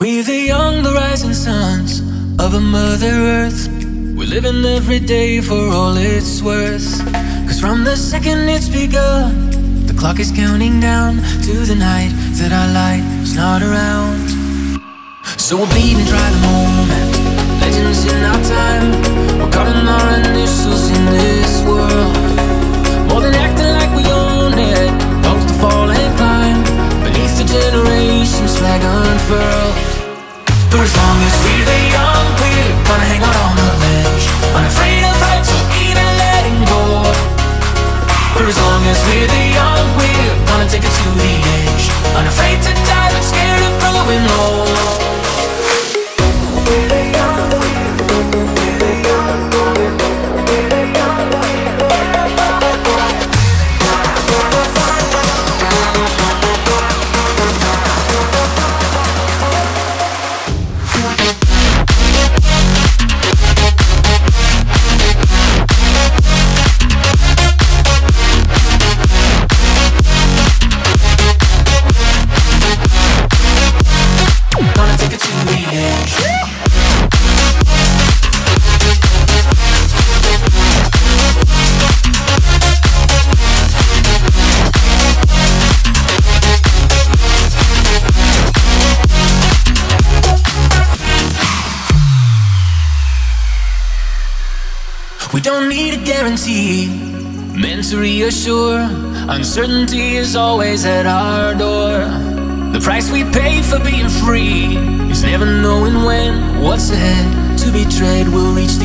We're the young, the rising sons of a Mother Earth. We're living every day for all it's worth. Cause from the second it's begun, the clock is counting down to the night that our light is not around. So we'll bleed and the moment, legends in our time. We're carving our initials in this As we're the young, we're gonna take it to the edge, unafraid to die We don't need a guarantee, meant to reassure. Uncertainty is always at our door. The price we pay for being free is never knowing when what's ahead to be tread will reach